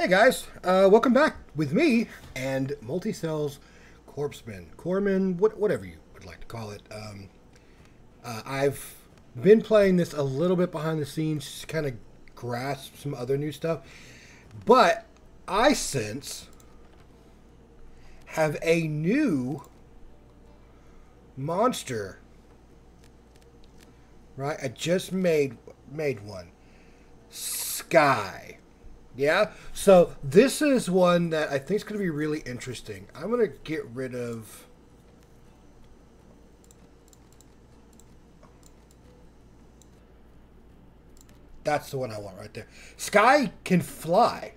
Hey guys, uh, welcome back with me and Multicells Corpseman, Corpsman, what, whatever you would like to call it. Um, uh, I've been playing this a little bit behind the scenes, kind of grasp some other new stuff. But I since have a new monster. Right? I just made made one. Sky. Yeah? So this is one that I think is going to be really interesting. I'm going to get rid of... That's the one I want right there. Sky can fly.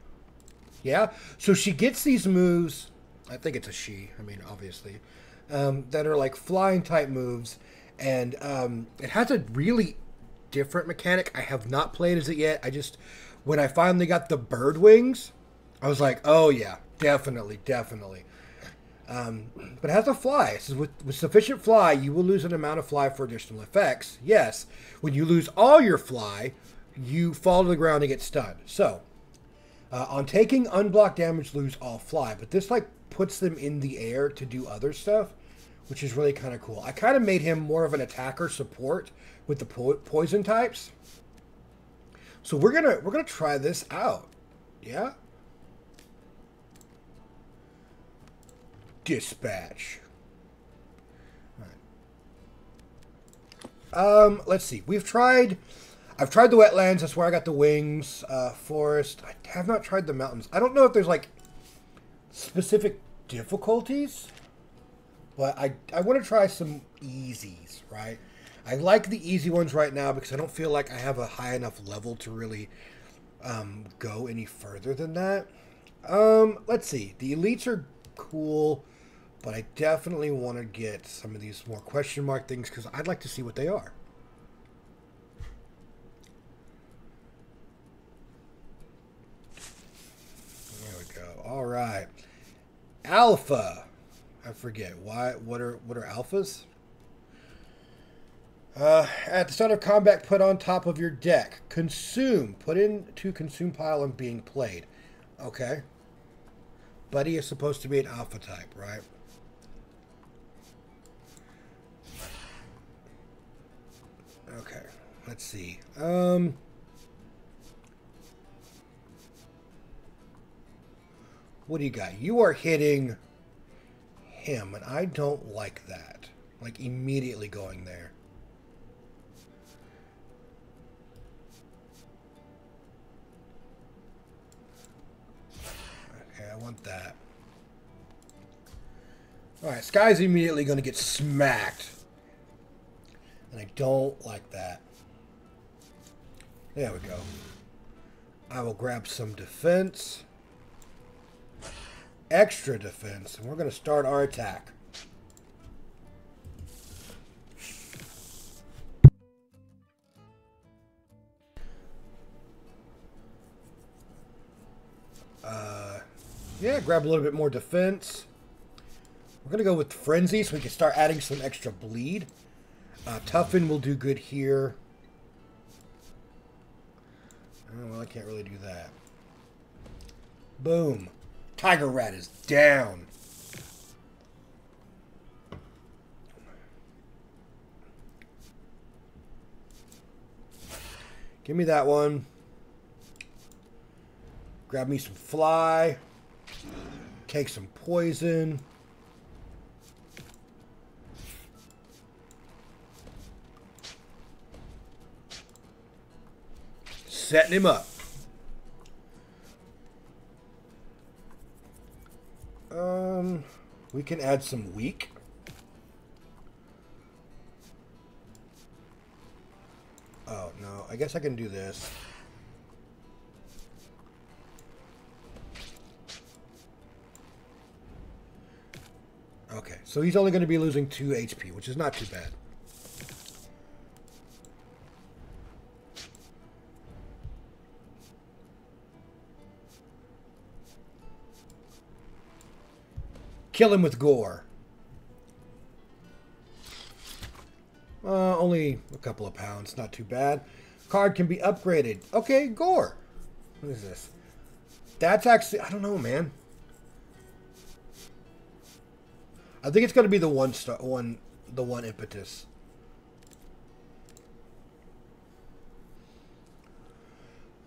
Yeah? So she gets these moves. I think it's a she. I mean, obviously. Um, that are like flying type moves. And um, it has a really different mechanic. I have not played as it yet. I just when I finally got the bird wings, I was like, oh yeah, definitely, definitely. Um, but it has a fly. It says with, with sufficient fly, you will lose an amount of fly for additional effects. Yes, when you lose all your fly, you fall to the ground and get stunned. So, uh, on taking unblocked damage, lose all fly. But this like puts them in the air to do other stuff, which is really kind of cool. I kind of made him more of an attacker support with the po poison types. So we're gonna we're gonna try this out. Yeah. Dispatch. Um, let's see. We've tried. I've tried the wetlands. That's where I got the wings. Uh, forest. I have not tried the mountains. I don't know if there's like specific difficulties, but I I want to try some easies, right? I like the easy ones right now because I don't feel like I have a high enough level to really um, go any further than that. Um, let's see. The elites are cool, but I definitely want to get some of these more question mark things because I'd like to see what they are. There we go. All right. Alpha. I forget why. What are what are alphas? Uh, at the start of combat, put on top of your deck. Consume. Put into consume pile and being played. Okay. Buddy is supposed to be an alpha type, right? Okay. Let's see. Um... What do you got? You are hitting him, and I don't like that. Like, immediately going there. I want that. Alright, Sky's immediately going to get smacked. And I don't like that. There we go. I will grab some defense. Extra defense. And we're going to start our attack. Uh... Yeah, grab a little bit more defense. We're going to go with Frenzy so we can start adding some extra bleed. Uh, Toughen will do good here. Oh, well, I can't really do that. Boom. Tiger Rat is down. Give me that one. Grab me some fly. Take some poison. Setting him up. Um, we can add some weak. Oh, no. I guess I can do this. So he's only going to be losing 2 HP, which is not too bad. Kill him with gore. Uh, only a couple of pounds, not too bad. Card can be upgraded. Okay, gore. What is this? That's actually I don't know, man. I think it's going to be the one star, one, the one impetus.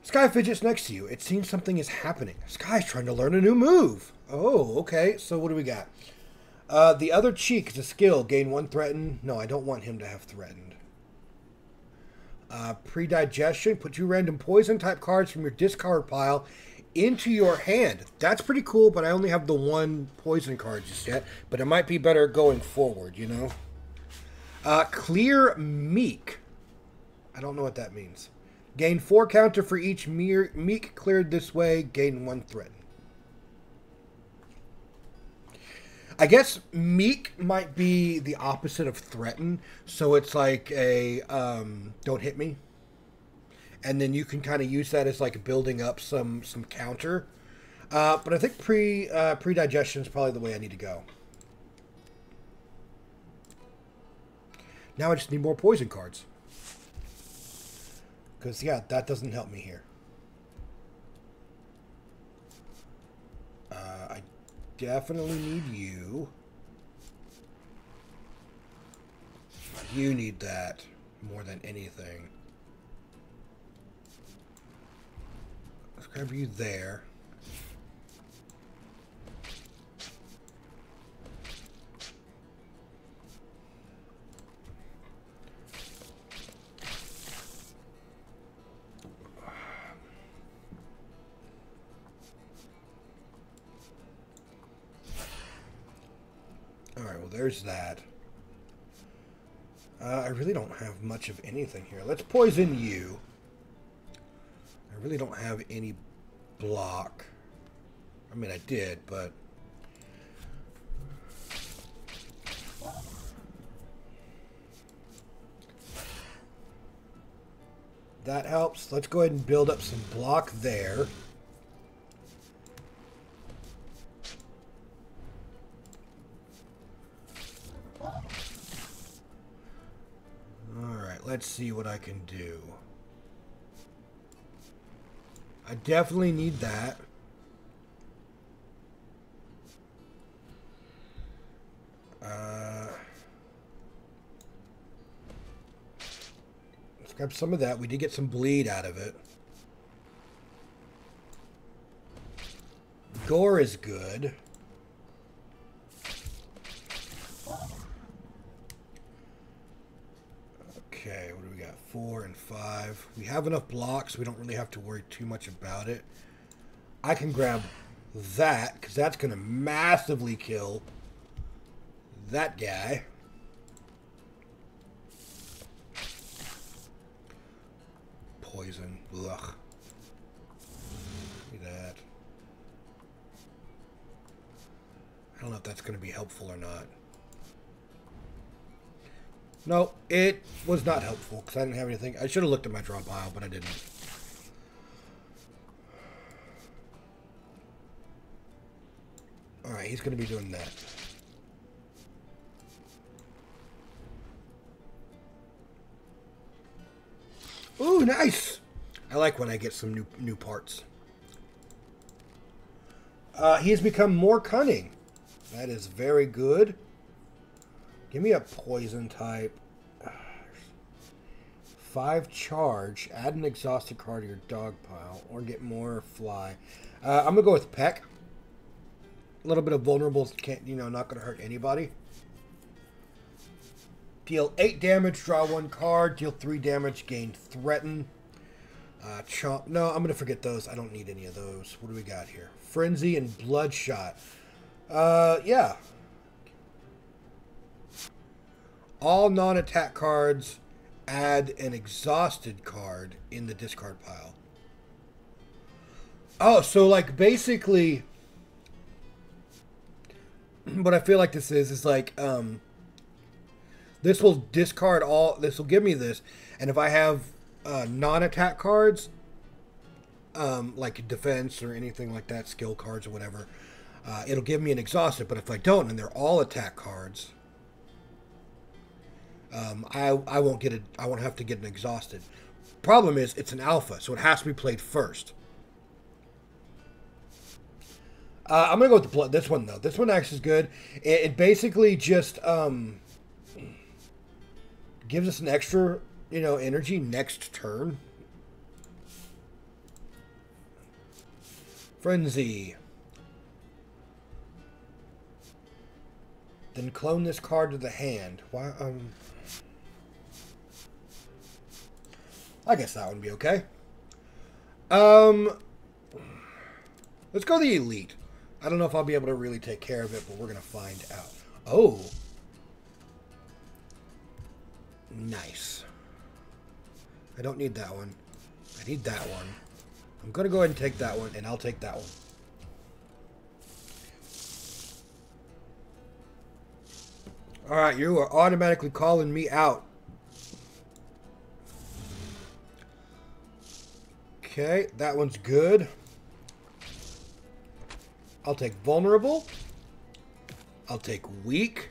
Sky fidgets next to you. It seems something is happening. Sky's trying to learn a new move. Oh, okay. So what do we got? Uh, the other cheek is a skill. Gain one threaten. No, I don't want him to have threatened. Uh, Predigestion. Put two random poison type cards from your discard pile into your hand. That's pretty cool, but I only have the one poison card just yet. But it might be better going forward, you know? Uh, clear Meek. I don't know what that means. Gain four counter for each Meek cleared this way. Gain one threat. I guess Meek might be the opposite of threaten. So it's like a um, don't hit me and then you can kind of use that as like building up some some counter. Uh, but I think pre uh, pre digestion is probably the way I need to go. Now I just need more poison cards. Because, yeah, that doesn't help me here. Uh, I definitely need you. You need that more than anything. Grab you there. Alright, well there's that. Uh, I really don't have much of anything here. Let's poison you. I really don't have any block. I mean, I did, but... That helps. Let's go ahead and build up some block there. Alright, let's see what I can do. I definitely need that. Uh, let's grab some of that. We did get some bleed out of it. Gore is good. Four and five. We have enough blocks. We don't really have to worry too much about it. I can grab that, because that's going to massively kill that guy. Poison. Ugh. that. I don't know if that's going to be helpful or not. No, it was not helpful because I didn't have anything. I should have looked at my draw pile, but I didn't. Alright, he's going to be doing that. Ooh, nice! I like when I get some new new parts. Uh, he has become more cunning. That is very good. Give me a poison type. Five charge. Add an exhausted card to your dog pile. Or get more fly. Uh, I'm to go with Peck. A little bit of vulnerable. Can't, you know, not going to hurt anybody. Deal 8 damage, draw 1 card. Deal 3 damage, gain Threaten. Uh, chomp. No, I'm going to forget those. I don't need any of those. What do we got here? Frenzy and Bloodshot. Uh, yeah. All non-attack cards add an exhausted card in the discard pile. Oh, so like basically what I feel like this is is like um this will discard all this will give me this and if I have uh, non-attack cards um like defense or anything like that skill cards or whatever uh, it'll give me an exhausted but if I don't and they're all attack cards um, I I won't get it. I won't have to get an exhausted. Problem is, it's an alpha, so it has to be played first. Uh, I'm gonna go with the blood. This one though. This one actually is good. It, it basically just um, gives us an extra, you know, energy next turn. Frenzy. Then clone this card to the hand. Why? Um. I guess that would be okay. Um. Let's go the elite. I don't know if I'll be able to really take care of it, but we're gonna find out. Oh. Nice. I don't need that one. I need that one. I'm gonna go ahead and take that one, and I'll take that one. All right, you are automatically calling me out. Okay, that one's good. I'll take vulnerable. I'll take weak.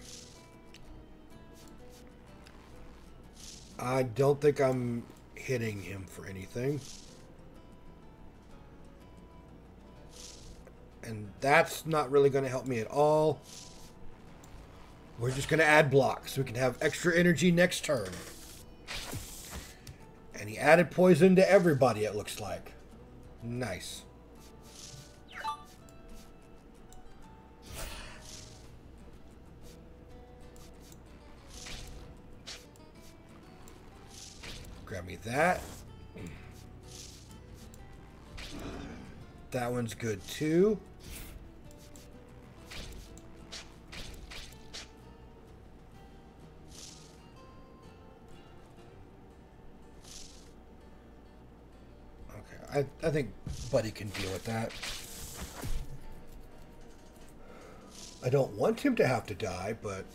I don't think I'm hitting him for anything. And that's not really going to help me at all. We're just going to add blocks so we can have extra energy next turn. And he added poison to everybody, it looks like. Nice. Grab me that. That one's good too. I, I think Buddy can deal with that. I don't want him to have to die, but...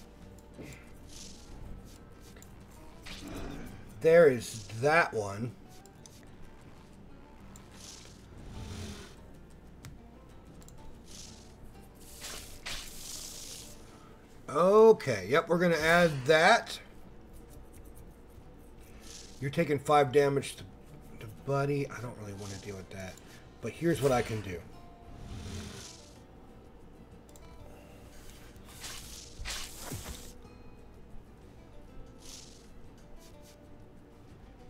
There is that one. Okay, yep, we're going to add that. You're taking five damage to buddy. I don't really want to deal with that. But here's what I can do.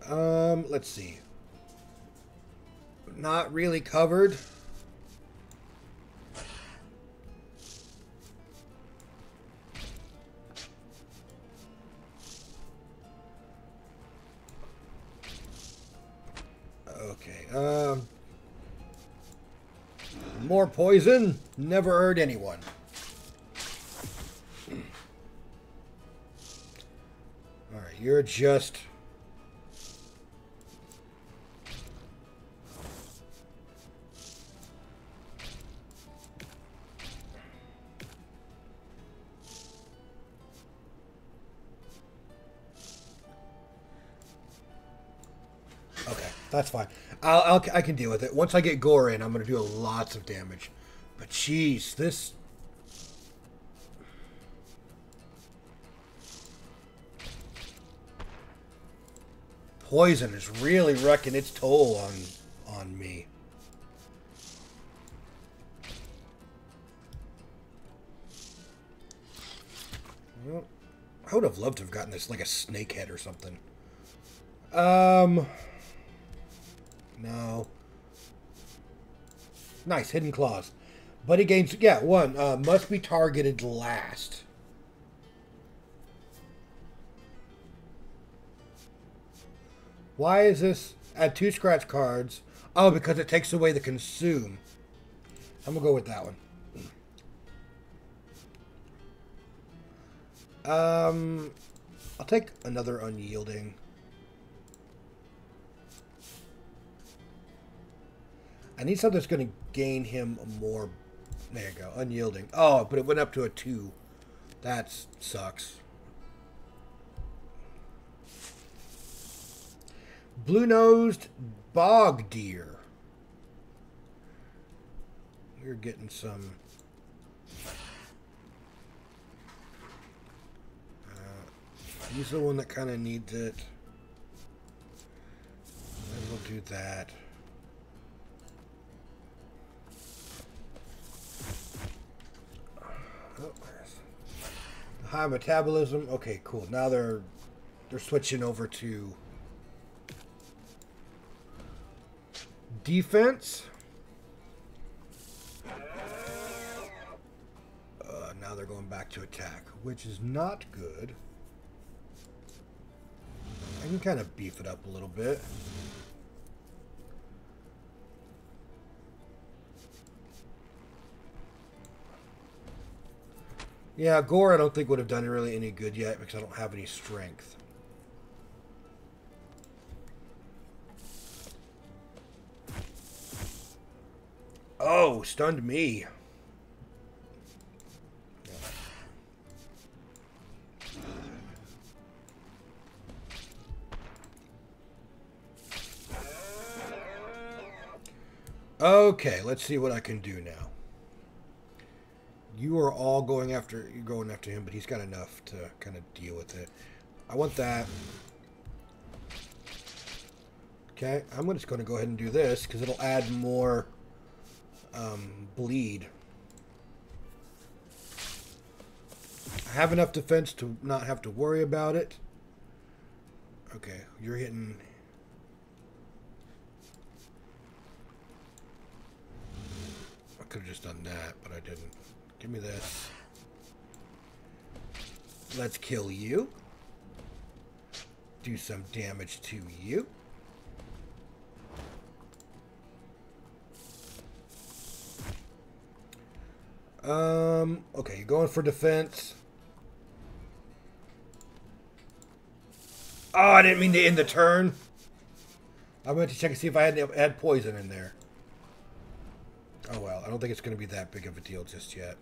Um, let's see. Not really covered. Poison. Never hurt anyone. Alright, you're just... Okay, that's fine. I'll, I'll, i can deal with it. Once I get gore in, I'm going to do lots of damage. But jeez, this... Poison is really wrecking its toll on, on me. Well, I would have loved to have gotten this like a snake head or something. Um... No. Nice, hidden claws. Buddy gains, yeah, one. Uh, must be targeted last. Why is this? at two scratch cards. Oh, because it takes away the consume. I'm going to go with that one. Um, I'll take another unyielding. I need something that's going to gain him more. There you go. Unyielding. Oh, but it went up to a 2. That sucks. Blue-nosed bog deer. We're getting some... Uh, he's the one that kind of needs it. Then we'll do that. High metabolism. Okay, cool. Now they're they're switching over to defense. Uh, now they're going back to attack, which is not good. I can kind of beef it up a little bit. Yeah, Gore I don't think would have done really any good yet because I don't have any strength. Oh, stunned me. Okay, let's see what I can do now. You are all going after you're going after him, but he's got enough to kind of deal with it. I want that. Okay, I'm just going to go ahead and do this because it'll add more um, bleed. I have enough defense to not have to worry about it. Okay, you're hitting I could have just done that, but I didn't. Give me this. Let's kill you. Do some damage to you. Um, okay, going for defense. Oh, I didn't mean to end the turn. I went to check and see if I had, had poison in there. Oh well, I don't think it's going to be that big of a deal just yet.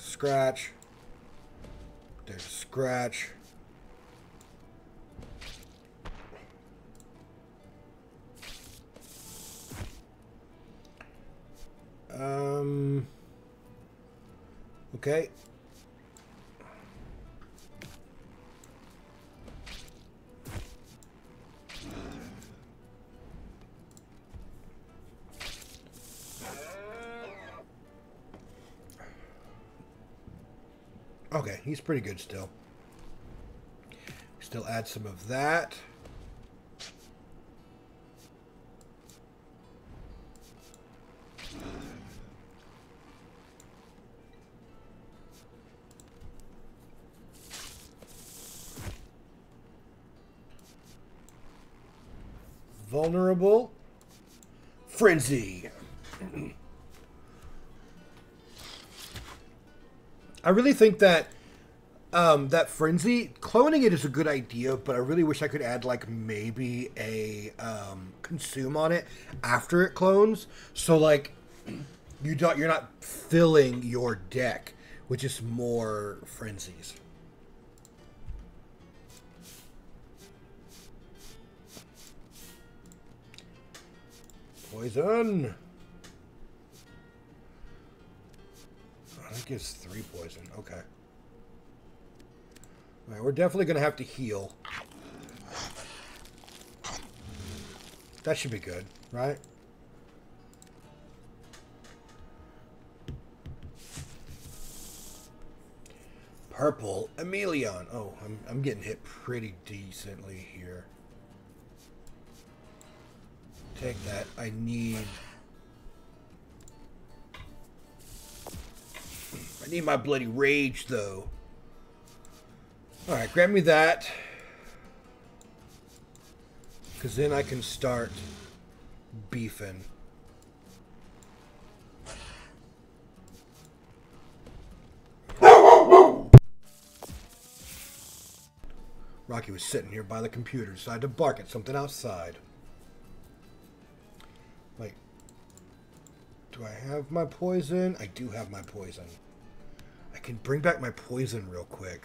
Scratch. There's scratch. Um. Okay. He's pretty good still. Still add some of that. Vulnerable. Frenzy. I really think that um, that frenzy cloning it is a good idea, but I really wish I could add like maybe a um, consume on it after it clones. So like you don't you're not filling your deck with just more frenzies. Poison. I think it's three poison. Okay. Alright, we're definitely going to have to heal. That should be good, right? Purple Emelion. Oh, I'm, I'm getting hit pretty decently here. Take that. I need I need my bloody rage, though. Alright, grab me that. Because then I can start beefing. Rocky was sitting here by the computer, decided to bark at something outside. Wait. Do I have my poison? I do have my poison. I can bring back my poison real quick.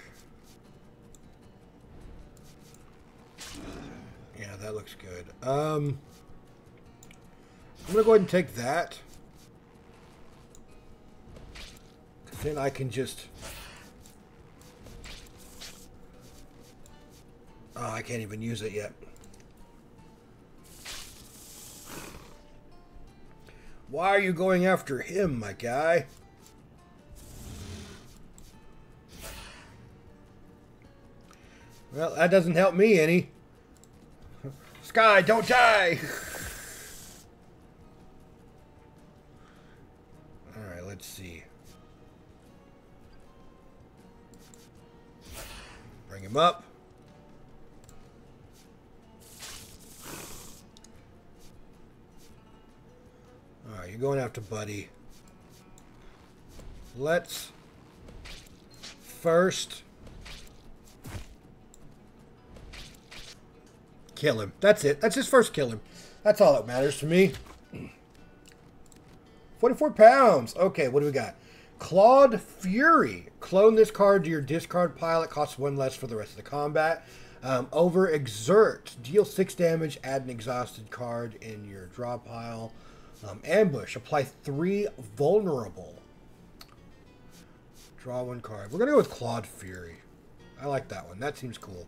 That looks good. Um, I'm going to go ahead and take that. Then I can just... Oh, I can't even use it yet. Why are you going after him, my guy? Well, that doesn't help me any. Sky, don't die! Alright, let's see. Bring him up. Alright, you're going after Buddy. Let's first kill him. That's it. That's his first kill him. That's all that matters to me. 44 pounds. Okay, what do we got? Clawed Fury. Clone this card to your discard pile. It costs one less for the rest of the combat. Um, over Exert. Deal 6 damage. Add an exhausted card in your draw pile. Um, ambush. Apply 3 vulnerable. Draw one card. We're going to go with Clawed Fury. I like that one. That seems cool.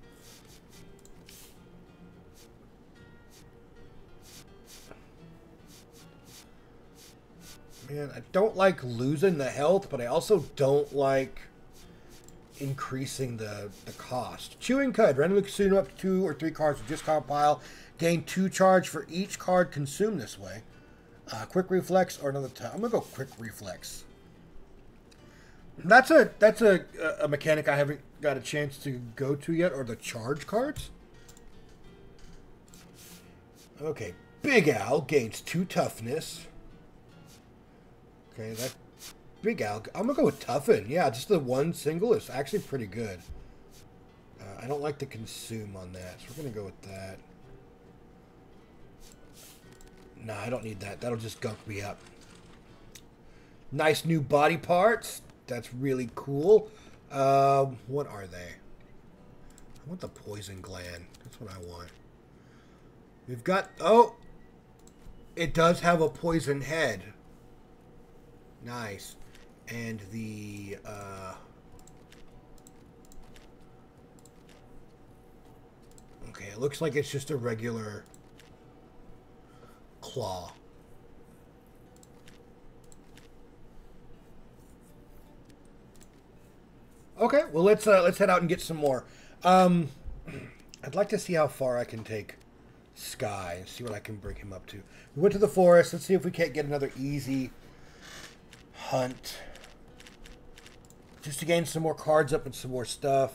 Man, I don't like losing the health, but I also don't like increasing the, the cost. Chewing Cud. Randomly consume up to two or three cards with discard pile. Gain two charge for each card consumed this way. Uh, quick Reflex or another time. I'm going to go Quick Reflex. That's a that's a, a mechanic I haven't got a chance to go to yet, or the charge cards. Okay, Big Al gains two toughness. Okay, that Big Al. I'm gonna go with Toughen. Yeah, just the one single is actually pretty good. Uh, I don't like to consume on that, so we're gonna go with that. Nah, I don't need that. That'll just gunk me up. Nice new body parts. That's really cool. Um, what are they? I want the poison gland. That's what I want. We've got... Oh! It does have a poison head. Nice. And the... Uh, okay, it looks like it's just a regular claw. Okay, well let's uh, let's head out and get some more. Um, I'd like to see how far I can take Sky and see what I can bring him up to. We went to the forest. Let's see if we can't get another easy hunt, just to gain some more cards up and some more stuff.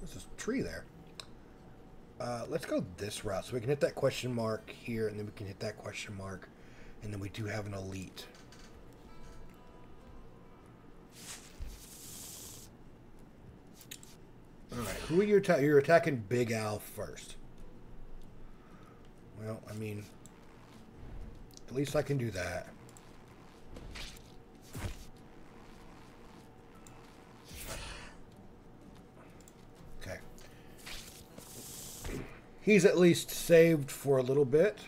There's a tree there. Uh, let's go this route so we can hit that question mark here, and then we can hit that question mark, and then we do have an elite. Alright, who are you attacking? You're attacking Big Al first. Well, I mean, at least I can do that. Okay. He's at least saved for a little bit.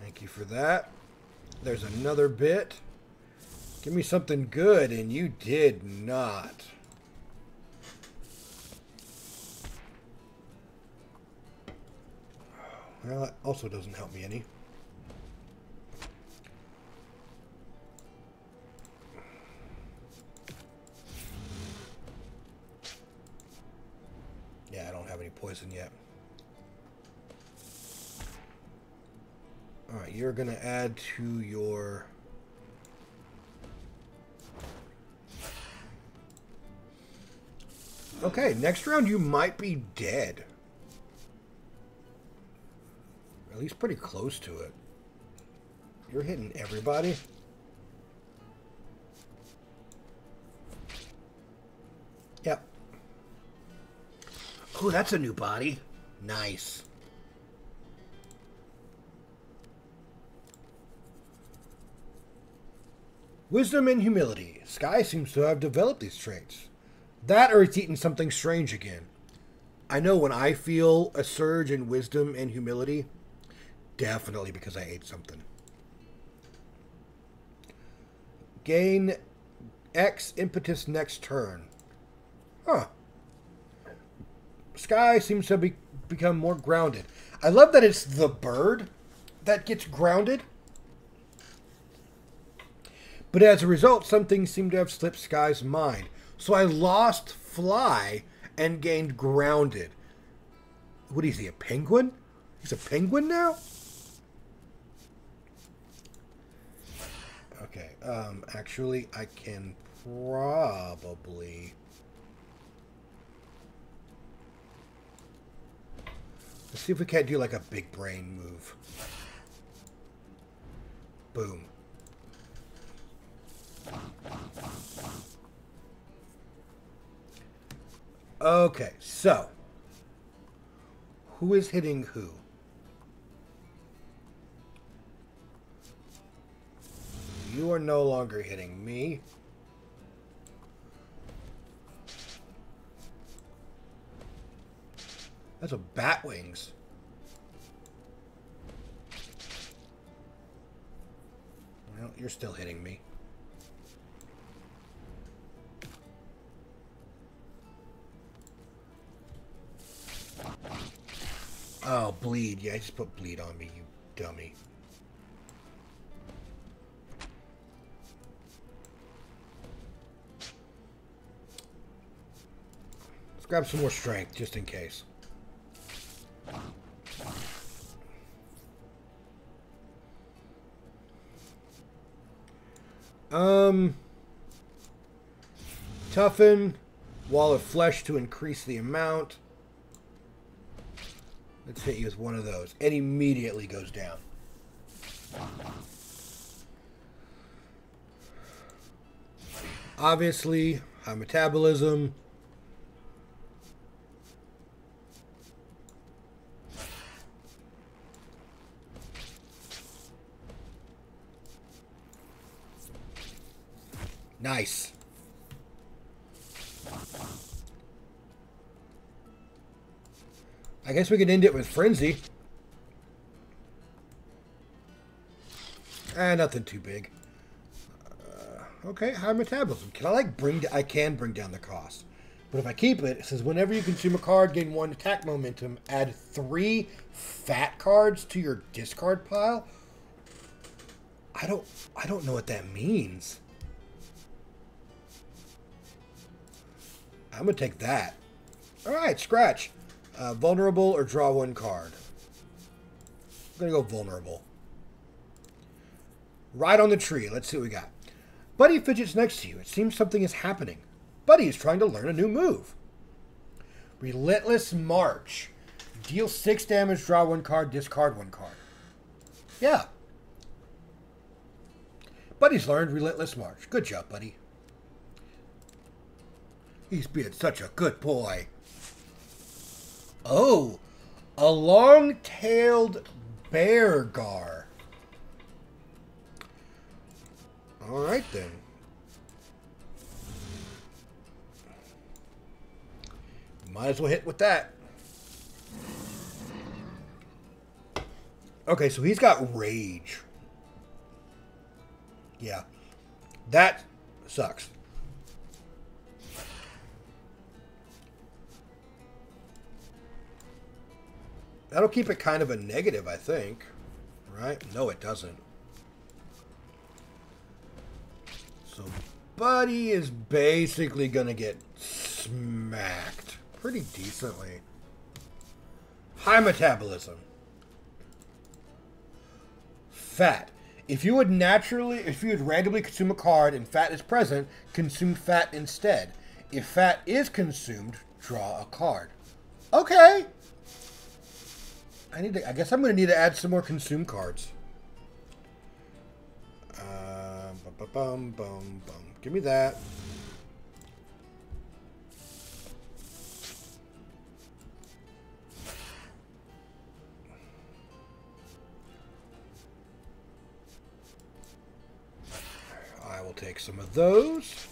Thank you for that. There's another bit. Give me something good, and you did not. Well, that also doesn't help me any. Yeah, I don't have any poison yet. Alright, you're going to add to your... Okay, next round you might be dead. At least pretty close to it. You're hitting everybody. Yep. Oh, that's a new body. Nice. Wisdom and humility. Sky seems to have developed these traits. That or it's eaten something strange again. I know when I feel a surge in wisdom and humility, definitely because I ate something. Gain X impetus next turn. Huh. Sky seems to be become more grounded. I love that it's the bird that gets grounded. But as a result, some things seem to have slipped Sky's mind. So I lost Fly and gained Grounded. What is he, a penguin? He's a penguin now? Okay, um, actually, I can probably... Let's see if we can't do like a big brain move. Boom. Okay, so who is hitting who? You are no longer hitting me. That's a bat wings. Well, you're still hitting me. Oh, bleed. Yeah, I just put bleed on me, you dummy. Grab some more strength, just in case. Um, toughen, wall of flesh to increase the amount. Let's hit you with one of those. It immediately goes down. Obviously, high metabolism. Nice. I guess we could end it with Frenzy. Ah, nothing too big. Uh, okay, high metabolism. Can I like bring? I can bring down the cost, but if I keep it, it says whenever you consume a card, gain one attack momentum. Add three fat cards to your discard pile. I don't. I don't know what that means. I'm gonna take that. All right, scratch. Uh, vulnerable or draw one card. I'm gonna go vulnerable. Right on the tree. Let's see what we got. Buddy fidgets next to you. It seems something is happening. Buddy is trying to learn a new move. Relentless March. Deal six damage, draw one card, discard one card. Yeah. Buddy's learned Relentless March. Good job, buddy. He's being such a good boy. Oh, a long-tailed bear gar. All right then. Might as well hit with that. Okay, so he's got rage. Yeah. That sucks. That'll keep it kind of a negative, I think. Right? No, it doesn't. So Buddy is basically going to get smacked pretty decently. High metabolism. Fat. If you would naturally, if you would randomly consume a card and fat is present, consume fat instead. If fat is consumed, draw a card. Okay. I need to. I guess I'm going to need to add some more consume cards. Uh, bum, bum, bum, bum. Give me that. I will take some of those.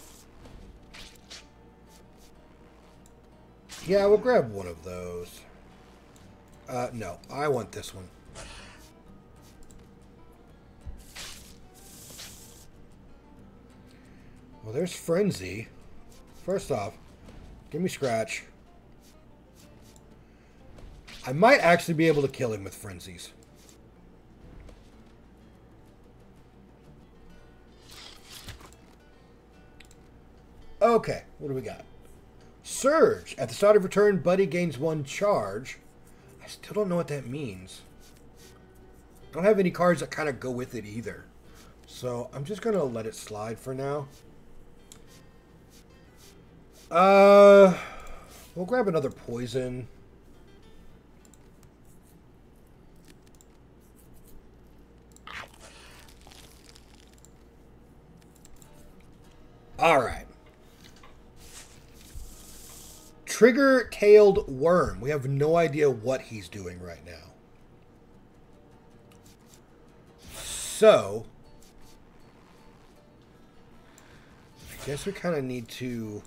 Yeah, we'll grab one of those. Uh, no, I want this one. Well, there's Frenzy. First off, give me Scratch. I might actually be able to kill him with Frenzies. Okay, what do we got? Surge. At the start of return, Buddy gains one charge. Still don't know what that means. I don't have any cards that kind of go with it either. So I'm just going to let it slide for now. Uh, we'll grab another poison. All right. Trigger tailed worm. We have no idea what he's doing right now. So, I guess we kind of need to.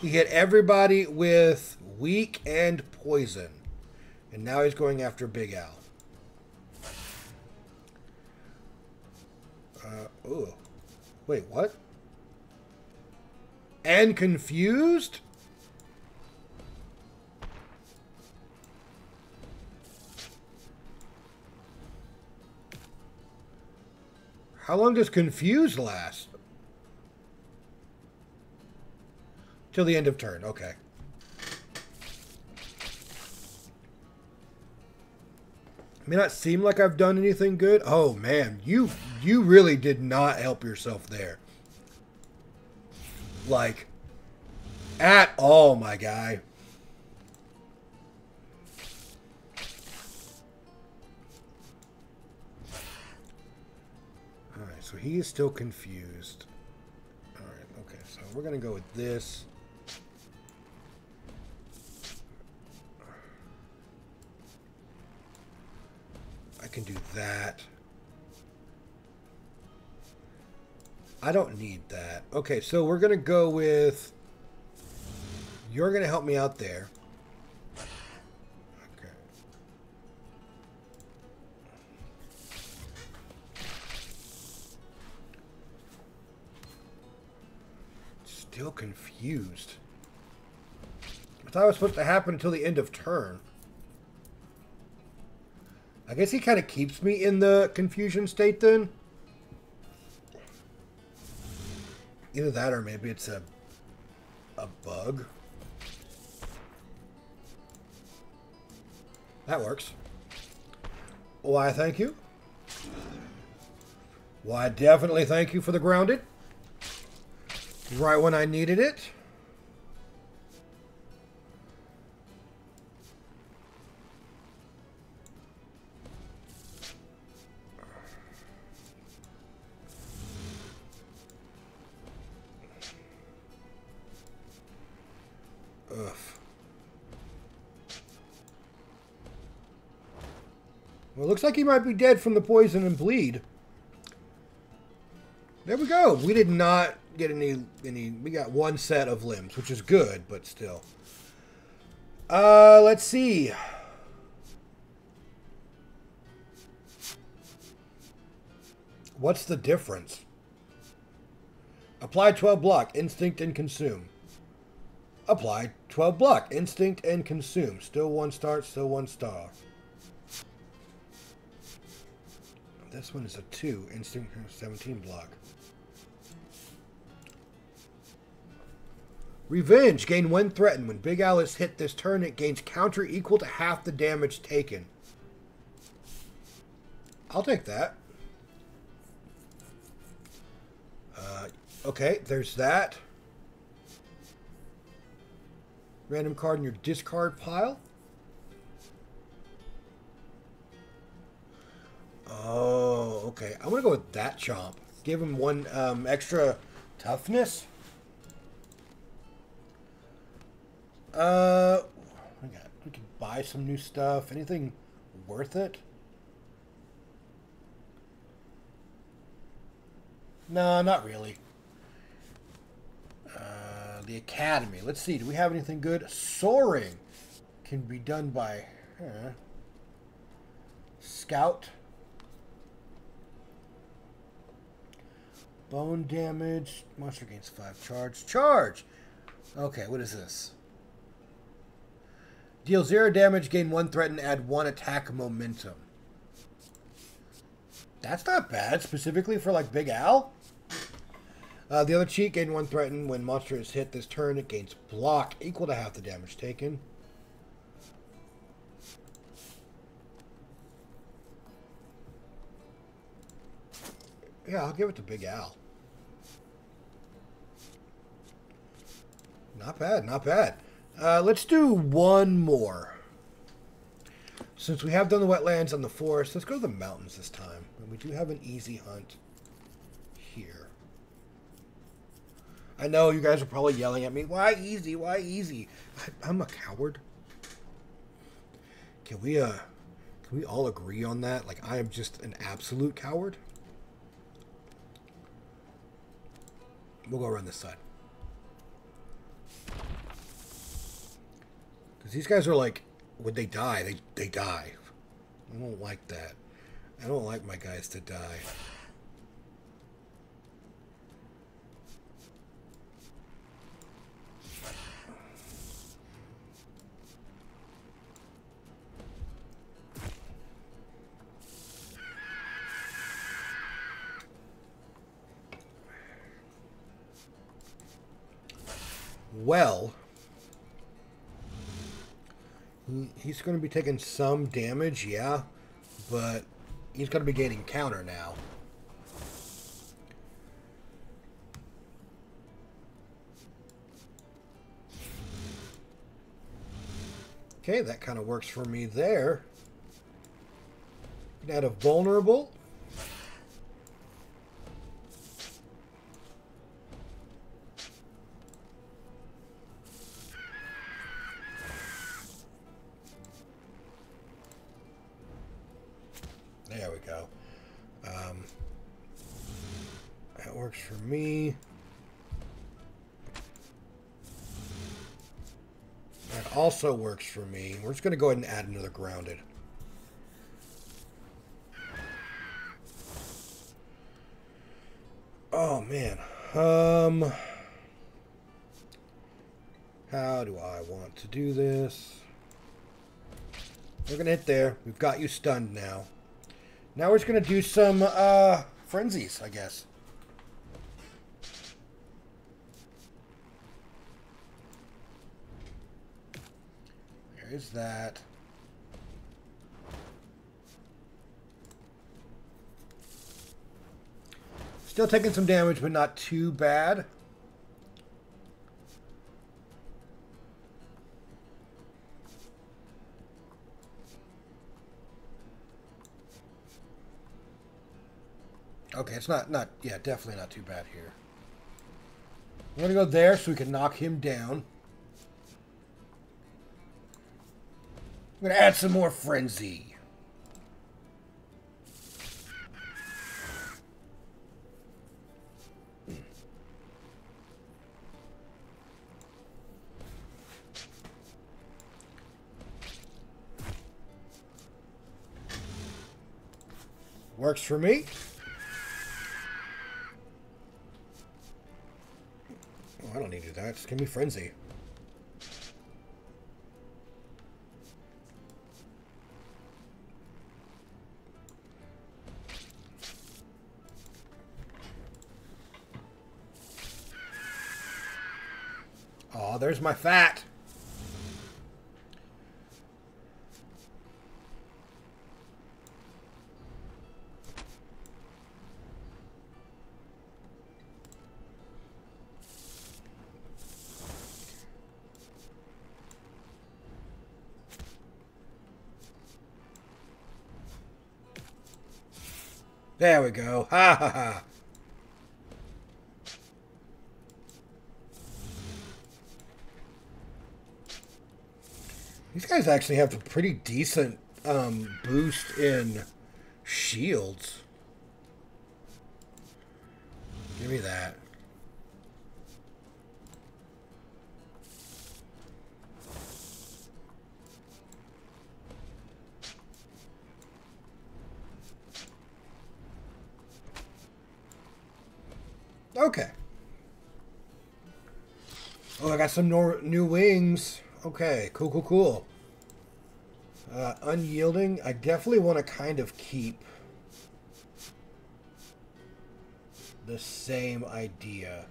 He hit everybody with weak and poison. And now he's going after Big Al. Uh, oh. Wait, what? And confused? How long does confused last? Till the end of turn, okay. May not seem like I've done anything good. Oh man, you you really did not help yourself there. Like at all, my guy. Alright, so he is still confused. Alright, okay, so we're gonna go with this. Can do that. I don't need that. Okay, so we're going to go with... You're going to help me out there. Okay. Still confused. I thought it was supposed to happen until the end of turn. I guess he kind of keeps me in the confusion state then. Either that or maybe it's a a bug. That works. Why, thank you. Why, definitely thank you for the grounded. Right when I needed it. Looks like he might be dead from the poison and bleed. There we go. We did not get any any. We got one set of limbs, which is good, but still. Uh, let's see. What's the difference? Apply 12 block, instinct and consume. Apply 12 block, instinct and consume. Still one star, still one star. This one is a 2, instinct 17 block. Revenge. Gain one threatened. When Big Al is hit this turn, it gains counter equal to half the damage taken. I'll take that. Uh, okay, there's that. Random card in your discard pile. Oh, okay. I'm going to go with that chomp. Give him one um, extra toughness. Uh, we, got, we can buy some new stuff. Anything worth it? No, not really. Uh, the Academy. Let's see. Do we have anything good? Soaring can be done by. Scout. Bone damage. Monster gains 5 charge. Charge! Okay, what is this? Deal 0 damage, gain 1 threat, and add 1 attack momentum. That's not bad, specifically for like Big Al. Uh, the other cheat, gain one threaten. When monster is hit this turn, it gains block equal to half the damage taken. Yeah, I'll give it to Big Al. Not bad, not bad. Uh, let's do one more. Since we have done the wetlands and the forest, let's go to the mountains this time. And we do have an easy hunt here. I know you guys are probably yelling at me, why easy, why easy? I, I'm a coward. Can we, uh, can we all agree on that? Like, I am just an absolute coward? We'll go around this side. Because these guys are like, when they die, they, they die. I don't like that. I don't like my guys to die. Well, he's going to be taking some damage, yeah, but he's going to be gaining counter now. Okay, that kind of works for me there. Add a vulnerable. Me. That also works for me. We're just going to go ahead and add another grounded. Oh, man. Um, how do I want to do this? We're going to hit there. We've got you stunned now. Now we're just going to do some uh, frenzies, I guess. There's that. Still taking some damage, but not too bad. It's not, not, yeah, definitely not too bad here. I'm going to go there so we can knock him down. I'm gonna add some more frenzy. Hmm. Works for me. Need to be frenzy. Oh, there's my fat. There we go. Ha ha ha. These guys actually have a pretty decent um, boost in shields. Give me that. Some new wings. Okay, cool, cool, cool. Uh, unyielding, I definitely want to kind of keep the same idea.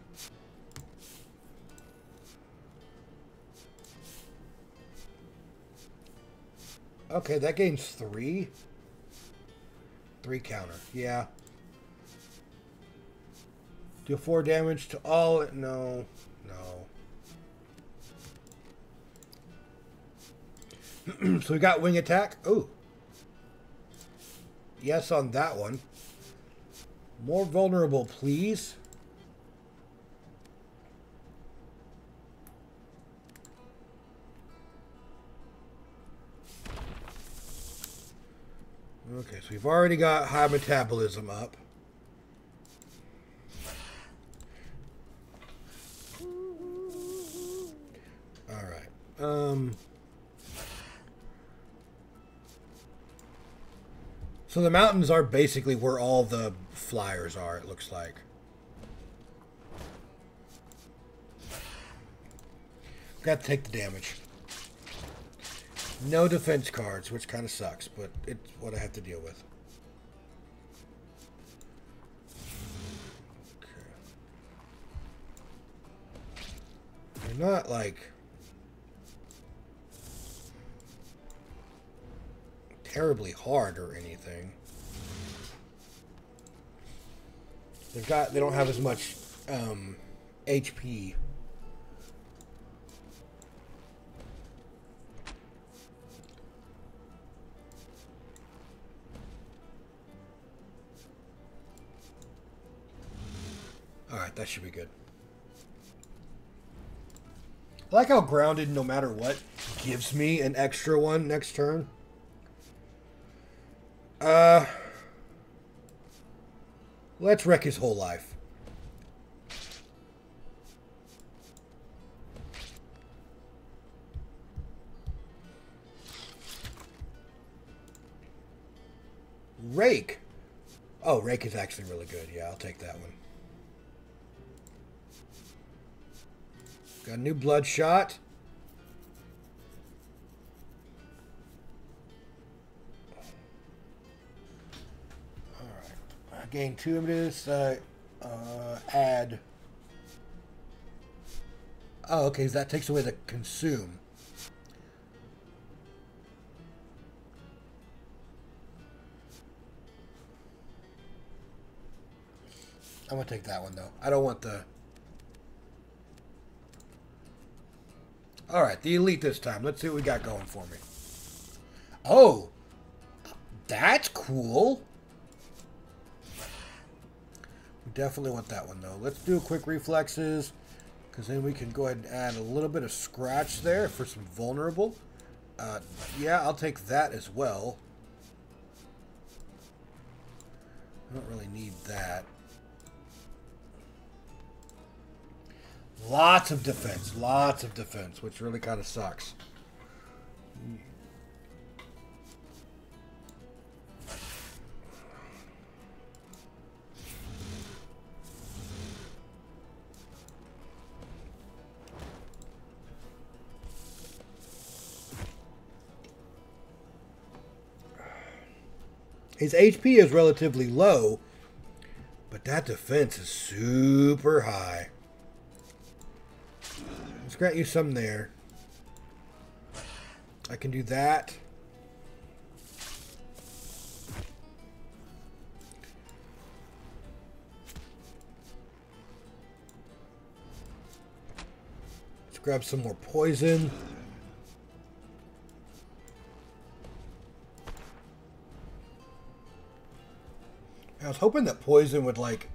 Okay, that gains three. Three counter. Yeah. Do four damage to all. No. so we got wing attack. Oh. Yes on that one. More vulnerable, please. Okay, so we've already got high metabolism up. Alright. Um... So the mountains are basically where all the flyers are, it looks like. Got to take the damage. No defense cards, which kind of sucks, but it's what I have to deal with. Okay. They're not like... terribly hard or anything. They've got they don't have as much um, HP. All right, that should be good. I like how grounded, no matter what, gives me an extra one next turn. Uh, let's wreck his whole life. Rake. Oh, Rake is actually really good. Yeah, I'll take that one. Got a new Bloodshot. Gain two images. Uh, uh, add. Oh, okay. So that takes away the consume. I'm gonna take that one though. I don't want the. All right, the elite this time. Let's see what we got going for me. Oh, that's cool. Definitely want that one, though. Let's do quick reflexes, because then we can go ahead and add a little bit of scratch there for some vulnerable. Uh, yeah, I'll take that as well. I don't really need that. Lots of defense. Lots of defense, which really kind of sucks. His HP is relatively low, but that defense is super high. Let's grant you some there. I can do that. Let's grab some more poison. I was hoping that poison would like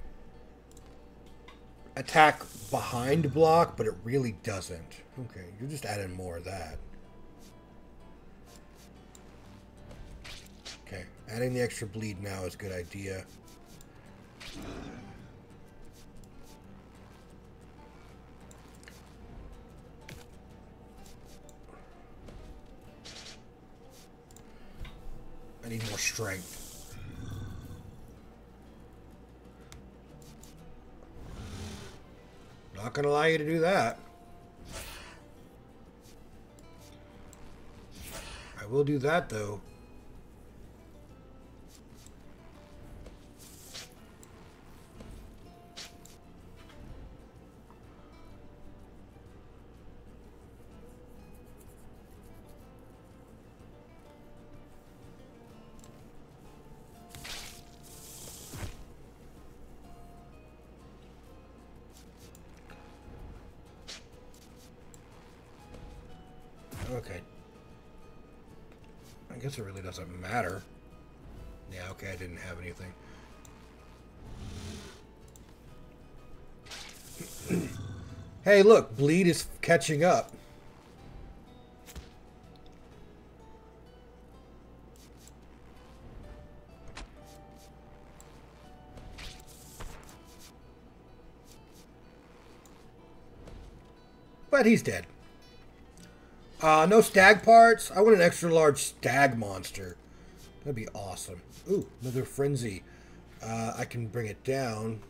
attack behind block, but it really doesn't. Okay, you're just adding more of that. Okay, adding the extra bleed now is a good idea. I need more strength. Not going to allow you to do that. I will do that, though. Matter. Yeah, okay, I didn't have anything. hey, look, bleed is catching up. But he's dead. Uh, no stag parts. I want an extra large stag monster. That'd be awesome. Ooh, another frenzy. Uh, I can bring it down.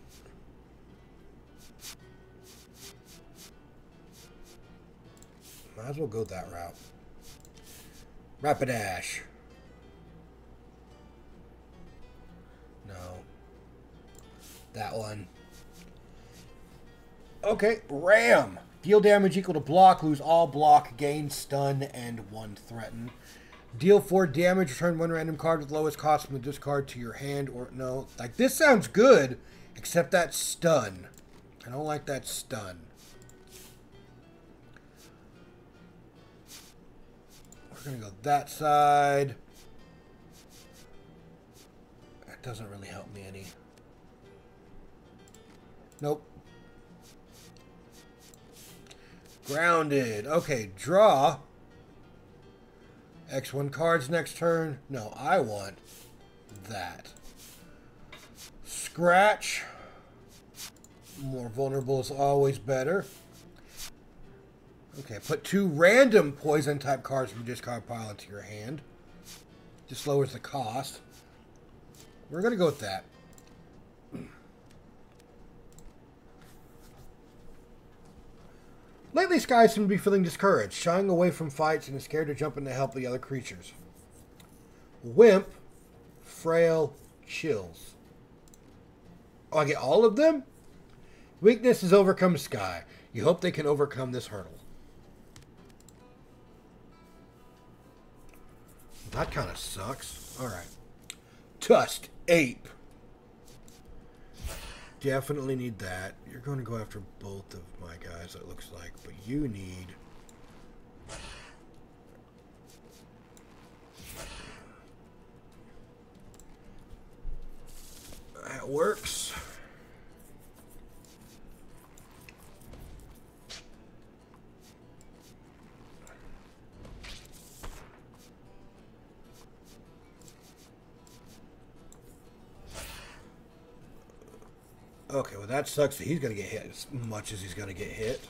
Might as well go that route. Rapidash. No. That one. Okay, Ram. Deal damage equal to block, lose all block, gain stun, and one threaten. Deal 4 damage, return one random card with lowest cost from the discard to your hand or no. Like, this sounds good, except that stun. I don't like that stun. We're to go that side. That doesn't really help me any. Nope. Grounded. Okay, draw. X1 cards next turn. No, I want that. Scratch. More vulnerable is always better. Okay, put two random poison type cards from discard pile into your hand. Just lowers the cost. We're going to go with that. Lately, Sky seems to be feeling discouraged, shying away from fights and is scared to jump in to help the other creatures. Wimp, frail, chills. Oh, I get all of them? Weakness is overcome Sky. You hope they can overcome this hurdle. That kind of sucks. Alright. Tusk, Ape. Definitely need that. You're going to go after both of my guys, it looks like. But you need... That works. That sucks that he's going to get hit as much as he's going to get hit.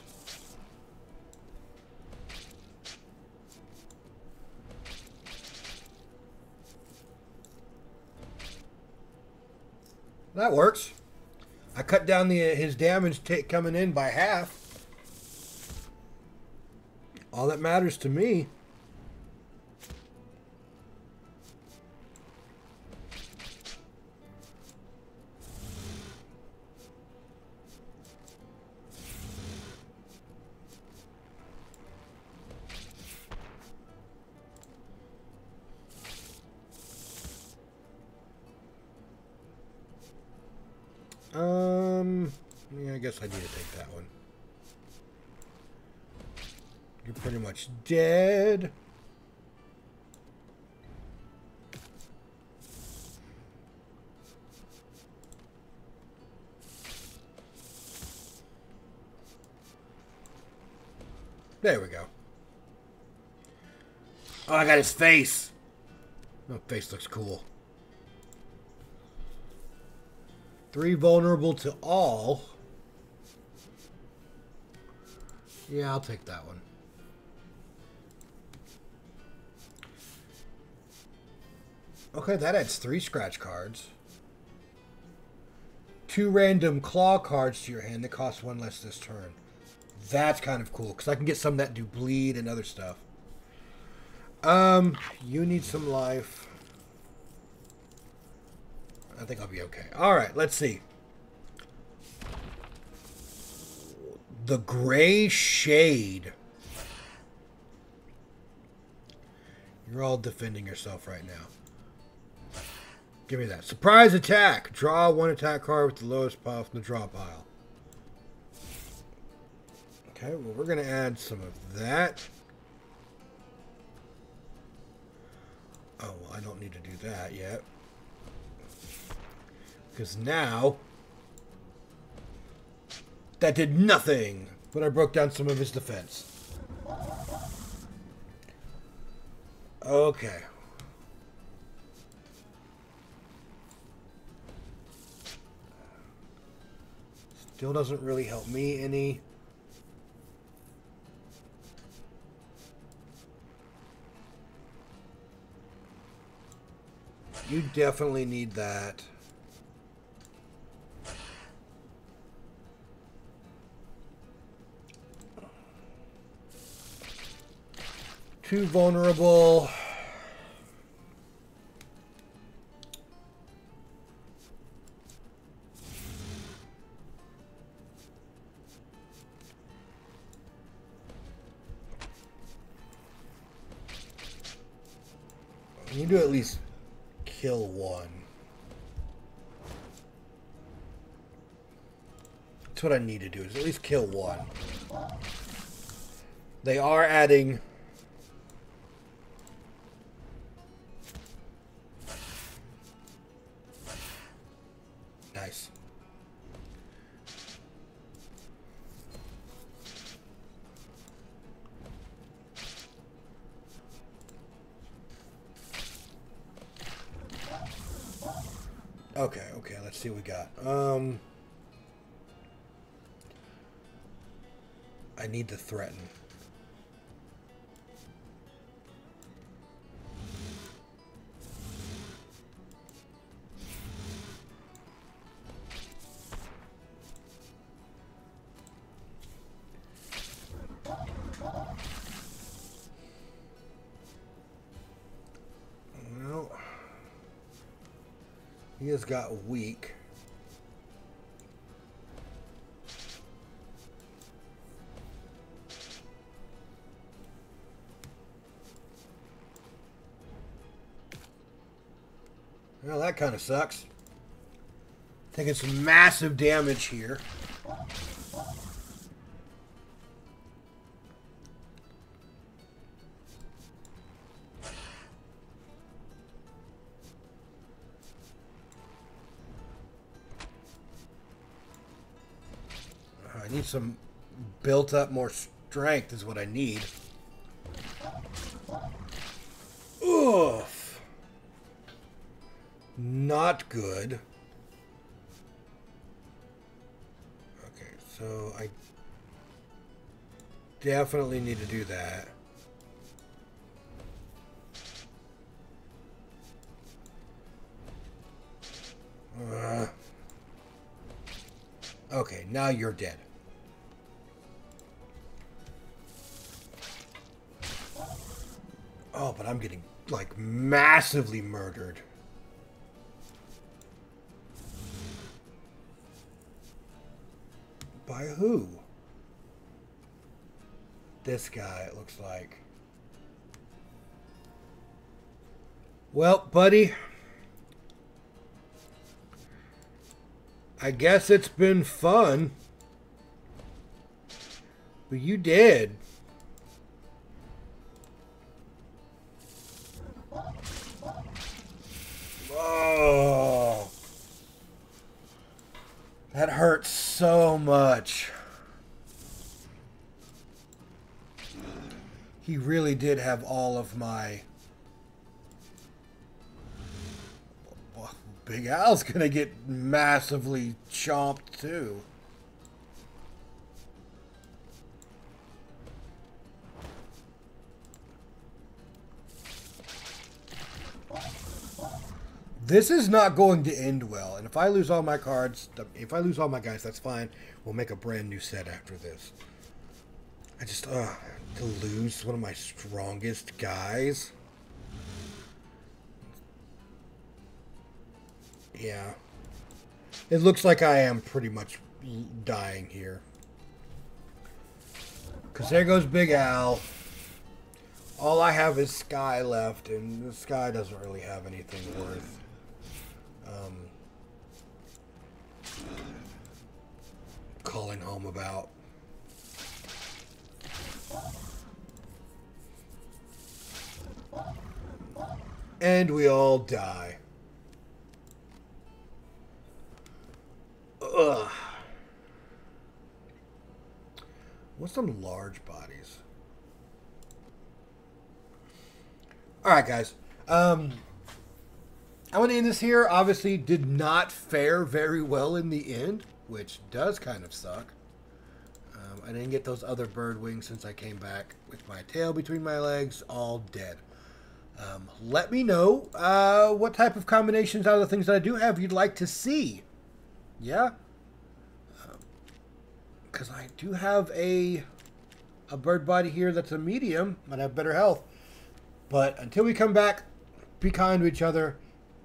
That works. I cut down the uh, his damage take coming in by half. All that matters to me There we go. Oh, I got his face. Oh, face looks cool. Three vulnerable to all. Yeah, I'll take that one. Okay, that adds three scratch cards. Two random claw cards to your hand that cost one less this turn. That's kind of cool, because I can get some that do bleed and other stuff. Um, you need some life. I think I'll be okay. All right, let's see. The Gray Shade. You're all defending yourself right now. Give me that. Surprise attack. Draw one attack card with the lowest pile from the draw pile. Okay, well, we're going to add some of that. Oh, well, I don't need to do that yet. Because now... That did nothing! But I broke down some of his defense. Okay. Still doesn't really help me any. You definitely need that. Too vulnerable. What I need to do, is at least kill one. They are adding... Need to threaten. Well, he has got weak. Kind of sucks. Taking some massive damage here. I need some built up more strength is what I need. Not good. Okay, so I definitely need to do that. Uh, okay, now you're dead. Oh, but I'm getting, like, massively murdered. By who? This guy, it looks like. Well, buddy. I guess it's been fun. But you did. Oh. That hurts so much. He really did have all of my... Big Al's gonna get massively chomped too. This is not going to end well. And if I lose all my cards, if I lose all my guys, that's fine. We'll make a brand new set after this. I just, uh, to lose one of my strongest guys. Yeah. It looks like I am pretty much dying here. Because there goes Big Al. All I have is Sky left, and Sky doesn't really have anything worth um, calling home about. And we all die. Ugh. What's some large bodies? All right, guys. Um, I want to end this here. Obviously, did not fare very well in the end, which does kind of suck. Um, I didn't get those other bird wings since I came back with my tail between my legs, all dead. Um, let me know uh, what type of combinations out of the things that I do have you'd like to see. Yeah? Because um, I do have a, a bird body here that's a medium, might have better health. But until we come back, be kind to each other.